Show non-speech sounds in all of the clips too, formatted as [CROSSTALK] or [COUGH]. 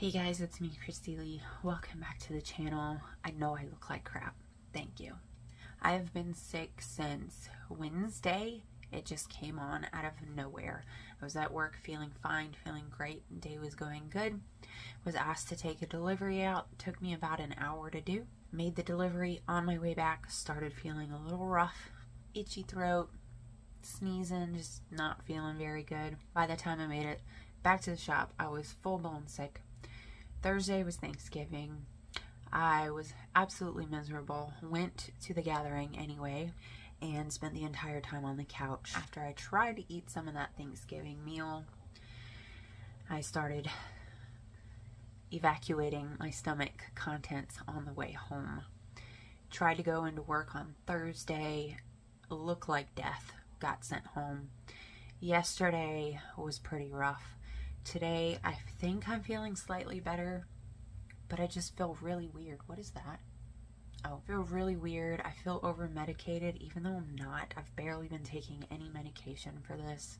Hey guys, it's me, Kristy Lee. Welcome back to the channel. I know I look like crap. Thank you. I have been sick since Wednesday. It just came on out of nowhere. I was at work feeling fine, feeling great. Day was going good. Was asked to take a delivery out. Took me about an hour to do. Made the delivery on my way back. Started feeling a little rough. Itchy throat. Sneezing. Just not feeling very good. By the time I made it back to the shop, I was full blown sick Thursday was Thanksgiving. I was absolutely miserable. Went to the gathering anyway and spent the entire time on the couch. After I tried to eat some of that Thanksgiving meal, I started evacuating my stomach contents on the way home. Tried to go into work on Thursday, looked like death, got sent home. Yesterday was pretty rough. Today, I think I'm feeling slightly better, but I just feel really weird. What is that? Oh, I feel really weird. I feel over medicated, even though I'm not. I've barely been taking any medication for this.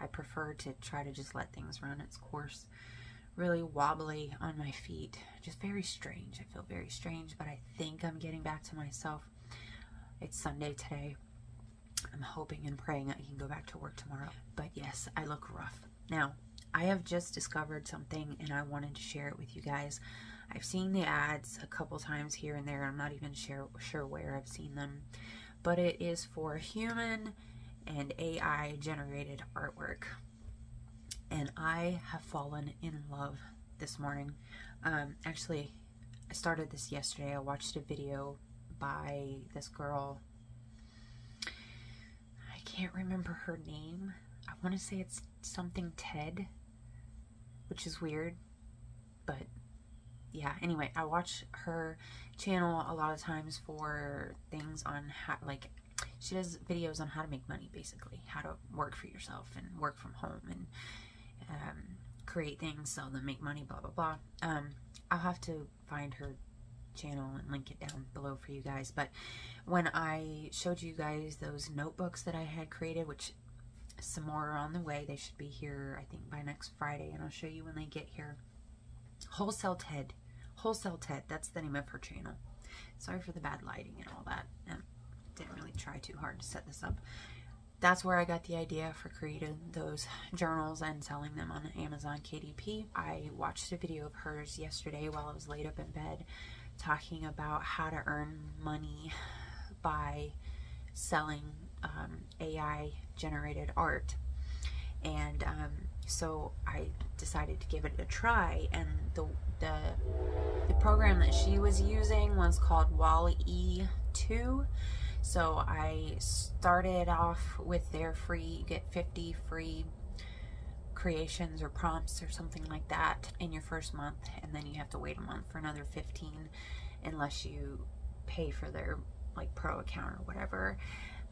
I prefer to try to just let things run its course. Really wobbly on my feet. Just very strange. I feel very strange, but I think I'm getting back to myself. It's Sunday today. I'm hoping and praying I can go back to work tomorrow. But yes, I look rough. Now, I have just discovered something and I wanted to share it with you guys. I've seen the ads a couple times here and there. I'm not even sure, sure where I've seen them. But it is for human and AI generated artwork. And I have fallen in love this morning. Um, actually, I started this yesterday. I watched a video by this girl. I can't remember her name. I want to say it's something Ted which is weird, but yeah, anyway, I watch her channel a lot of times for things on how, like, she does videos on how to make money, basically, how to work for yourself and work from home and um, create things, sell them, make money, blah, blah, blah. Um, I'll have to find her channel and link it down below for you guys. But when I showed you guys those notebooks that I had created, which some more are on the way. They should be here, I think, by next Friday, and I'll show you when they get here. Wholesale Ted. Wholesale Ted. That's the name of her channel. Sorry for the bad lighting and all that. I didn't really try too hard to set this up. That's where I got the idea for creating those journals and selling them on Amazon KDP. I watched a video of hers yesterday while I was laid up in bed talking about how to earn money by selling um, AI generated art. And um, so I decided to give it a try. And the, the, the program that she was using was called WALL-E 2. So I started off with their free, you get 50 free creations or prompts or something like that in your first month and then you have to wait a month for another 15 unless you pay for their like pro account or whatever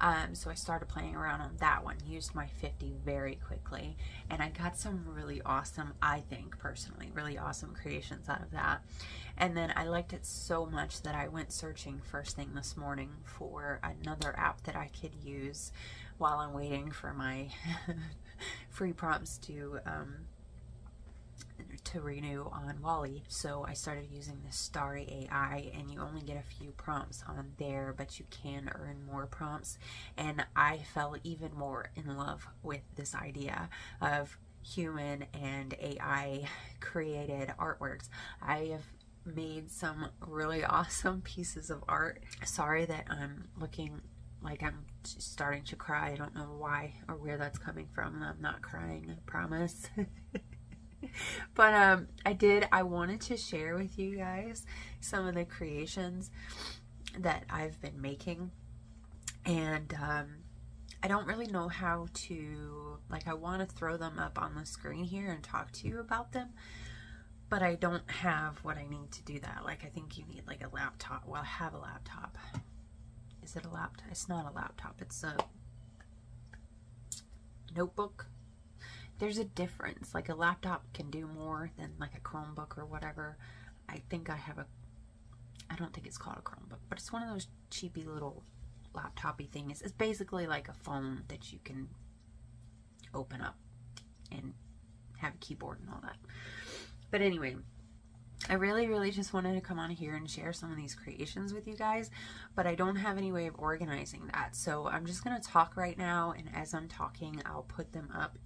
um, so I started playing around on that one, used my 50 very quickly, and I got some really awesome, I think personally, really awesome creations out of that. And then I liked it so much that I went searching first thing this morning for another app that I could use while I'm waiting for my [LAUGHS] free prompts to um, to renew on WALL-E. So I started using the Starry AI and you only get a few prompts on there, but you can earn more prompts. And I fell even more in love with this idea of human and AI created artworks. I have made some really [LAUGHS] awesome pieces of art. Sorry that I'm looking like I'm starting to cry. I don't know why or where that's coming from. I'm not crying, I promise. [LAUGHS] [LAUGHS] but um, I did, I wanted to share with you guys some of the creations that I've been making. And um, I don't really know how to, like, I want to throw them up on the screen here and talk to you about them. But I don't have what I need to do that. Like, I think you need, like, a laptop. Well, I have a laptop. Is it a laptop? It's not a laptop. It's a notebook there's a difference. Like a laptop can do more than like a Chromebook or whatever. I think I have a, I don't think it's called a Chromebook, but it's one of those cheapy little laptopy things. It's basically like a phone that you can open up and have a keyboard and all that. But anyway, I really, really just wanted to come on here and share some of these creations with you guys, but I don't have any way of organizing that. So I'm just going to talk right now, and as I'm talking, I'll put them up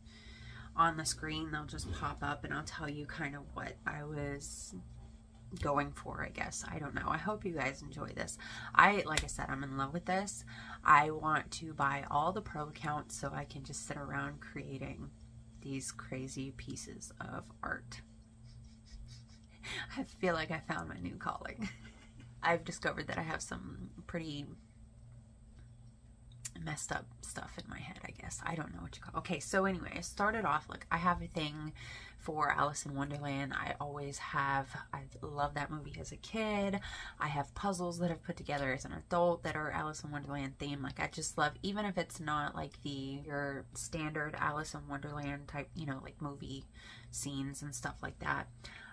on the screen. They'll just pop up, and I'll tell you kind of what I was going for, I guess. I don't know. I hope you guys enjoy this. I, like I said, I'm in love with this. I want to buy all the pro accounts so I can just sit around creating these crazy pieces of art. [LAUGHS] I feel like I found my new calling. [LAUGHS] I've discovered that I have some pretty messed up stuff in my head, I guess. I don't know what you call Okay, so anyway, I started off like I have a thing for Alice in Wonderland. I always have. I love that movie as a kid. I have puzzles that I've put together as an adult that are Alice in Wonderland theme. Like I just love, even if it's not like the your standard Alice in Wonderland type, you know, like movie scenes and stuff like that.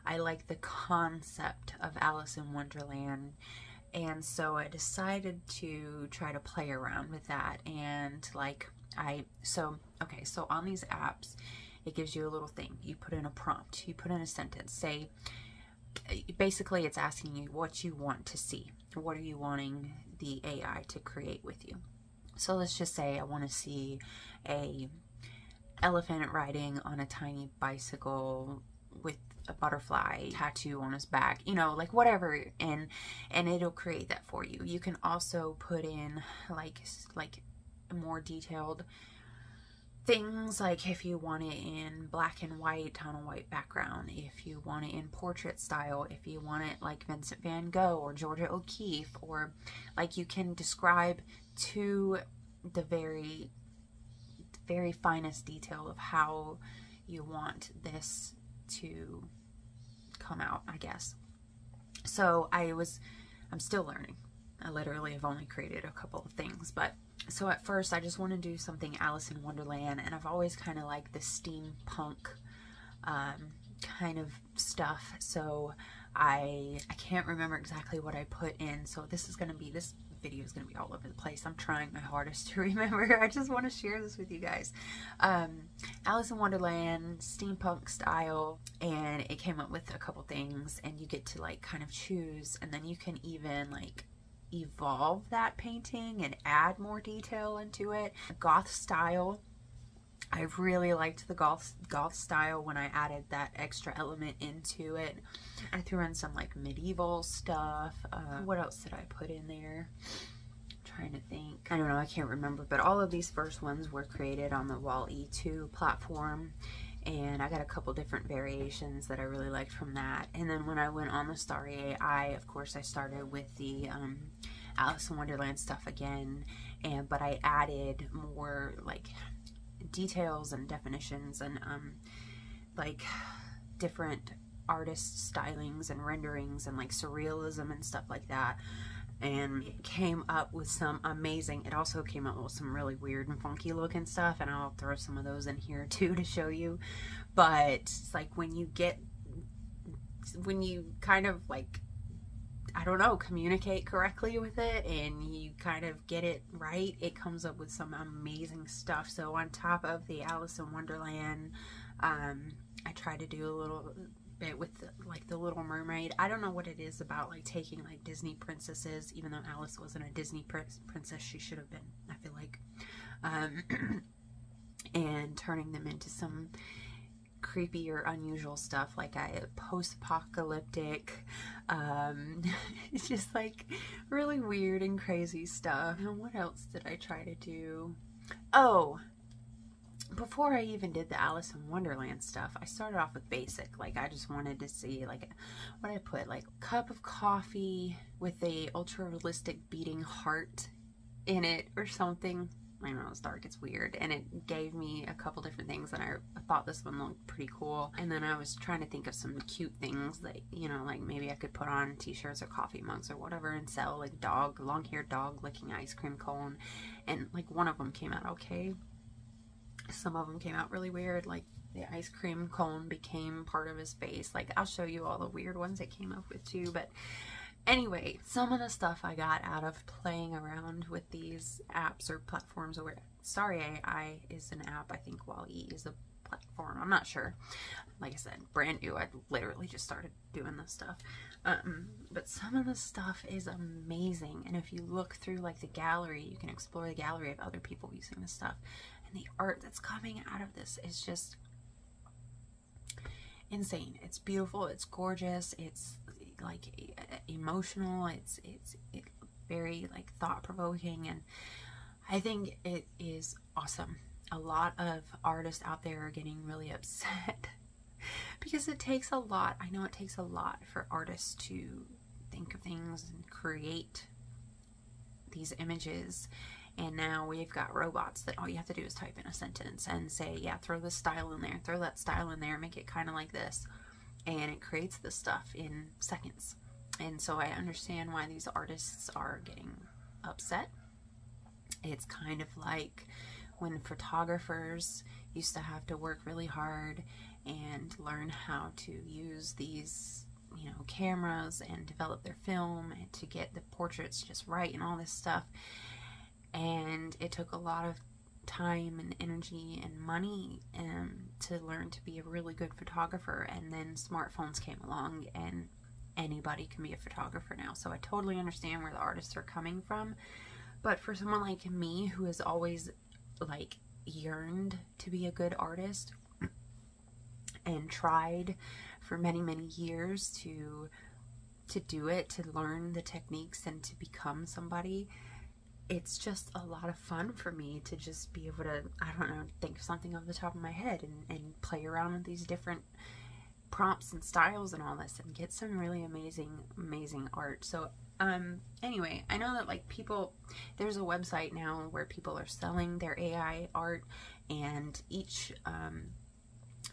I like the concept of Alice in Wonderland. And so I decided to try to play around with that. And like, I, so, okay, so on these apps, it gives you a little thing. You put in a prompt, you put in a sentence. Say, basically, it's asking you what you want to see. What are you wanting the AI to create with you? So let's just say I want to see a elephant riding on a tiny bicycle with a butterfly tattoo on his back you know like whatever and and it'll create that for you. You can also put in like like more detailed things like if you want it in black and white on a white background if you want it in portrait style if you want it like vincent van gogh or georgia o'keeffe or like you can describe to the very very finest detail of how you want this to come out, I guess. So I was, I'm still learning. I literally have only created a couple of things, but so at first I just want to do something Alice in Wonderland, and I've always kind of liked the steampunk um, kind of stuff. So I I can't remember exactly what I put in. So this is going to be this video is going to be all over the place. I'm trying my hardest [LAUGHS] to remember. I just want to share this with you guys. Um, Alice in Wonderland, steampunk style, and it came up with a couple things, and you get to like kind of choose, and then you can even like evolve that painting and add more detail into it. Goth style. I really liked the golf goth style when I added that extra element into it. I threw in some like medieval stuff. Uh, what else did I put in there? I'm trying to think. I don't know. I can't remember. But all of these first ones were created on the WALL-E 2 platform. And I got a couple different variations that I really liked from that. And then when I went on the Starry AI, of course, I started with the um, Alice in Wonderland stuff again. And but I added more like details and definitions and um, like different artist stylings and renderings and like surrealism and stuff like that. And it came up with some amazing it also came up with some really weird and funky looking stuff and I'll throw some of those in here too to show you. But it's like when you get when you kind of like I don't know, communicate correctly with it and you kind of get it right, it comes up with some amazing stuff. So on top of the Alice in Wonderland, um, I try to do a little bit with the, like the Little Mermaid. I don't know what it is about like taking like Disney princesses, even though Alice wasn't a Disney pr princess, she should have been. I feel like, um, [CLEARS THROAT] and turning them into some creepy or unusual stuff like I post-apocalyptic um [LAUGHS] it's just like really weird and crazy stuff and what else did I try to do oh before I even did the Alice in Wonderland stuff, I started off with basic. Like I just wanted to see like what I put like cup of coffee with a ultra realistic beating heart in it or something. I don't know, it's dark, it's weird. And it gave me a couple different things and I, thought this one looked pretty cool. And then I was trying to think of some cute things that, you know, like maybe I could put on t-shirts or coffee mugs or whatever and sell like dog, long-haired dog licking ice cream cone. And like one of them came out okay. Some of them came out really weird, like the ice cream cone became part of his face. Like I'll show you all the weird ones it came up with too, but Anyway, some of the stuff I got out of playing around with these apps or platforms or Starry AI is an app. I think WALL-E is a platform. I'm not sure. Like I said, brand new. I literally just started doing this stuff. Um, but some of the stuff is amazing. And if you look through like the gallery, you can explore the gallery of other people using this stuff. And the art that's coming out of this is just insane. It's beautiful. It's gorgeous. It's like emotional. It's it's it, very like thought provoking, and I think it is awesome. A lot of artists out there are getting really upset [LAUGHS] because it takes a lot. I know it takes a lot for artists to think of things and create these images and now we've got robots that all you have to do is type in a sentence and say, yeah, throw this style in there, throw that style in there, make it kind of like this. And it creates this stuff in seconds. And so I understand why these artists are getting upset. It's kind of like when photographers used to have to work really hard and learn how to use these you know cameras and develop their film and to get the portraits just right and all this stuff and it took a lot of time and energy and money um, to learn to be a really good photographer. And then smartphones came along and anybody can be a photographer now. So i totally understand where the artists are coming from. But for someone like me who has always like yearned to be a good artist and tried for many many years to to do it to learn the techniques and to become somebody it's just a lot of fun for me to just be able to, I don't know, think something off the top of my head and, and play around with these different prompts and styles and all this and get some really amazing, amazing art. So, um, anyway, I know that like people, there's a website now where people are selling their AI art and each, um,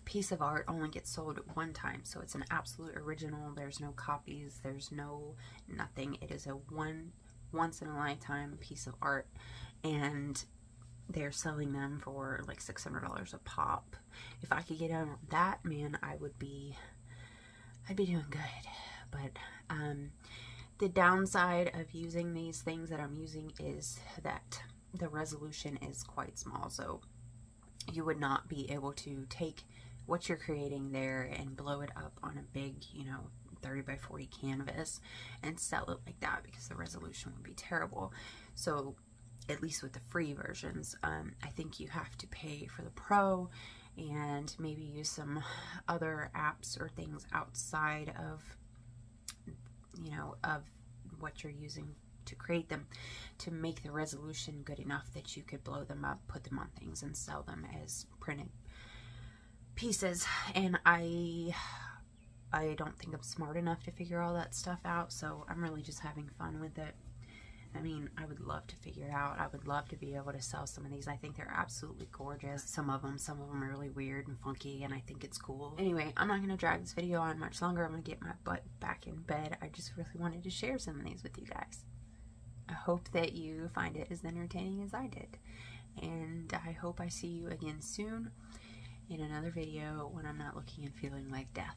piece of art only gets sold one time. So it's an absolute original. There's no copies. There's no nothing. It is a one once in a lifetime piece of art and they're selling them for like $600 a pop. If I could get on that, man, I would be, I'd be doing good. But, um, the downside of using these things that I'm using is that the resolution is quite small. So you would not be able to take what you're creating there and blow it up on a big, you know, 30 by 40 canvas and sell it like that because the resolution would be terrible. So at least with the free versions, um, I think you have to pay for the pro and maybe use some other apps or things outside of, you know, of what you're using to create them to make the resolution good enough that you could blow them up, put them on things, and sell them as printed pieces. And I I don't think I'm smart enough to figure all that stuff out, so I'm really just having fun with it. I mean, I would love to figure out. I would love to be able to sell some of these. I think they're absolutely gorgeous. Some of them, some of them are really weird and funky, and I think it's cool. Anyway, I'm not going to drag this video on much longer. I'm going to get my butt back in bed. I just really wanted to share some of these with you guys. I hope that you find it as entertaining as I did. And I hope I see you again soon in another video when I'm not looking and feeling like death.